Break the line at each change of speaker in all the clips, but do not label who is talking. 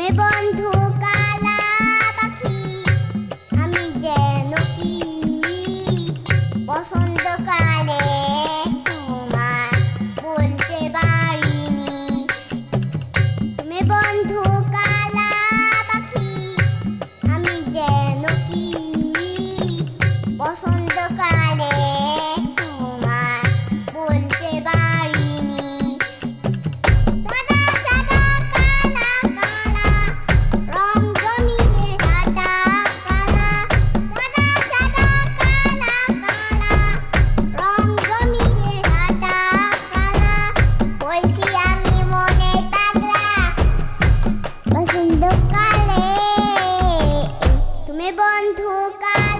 তুমি বন্ধু কা Lugar.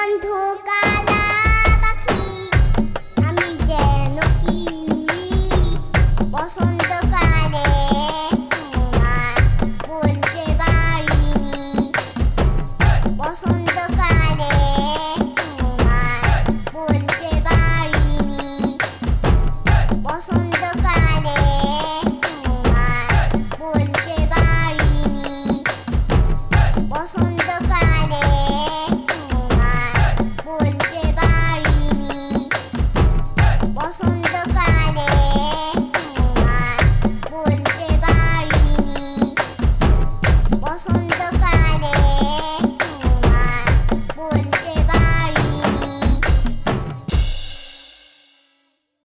অন্ধকার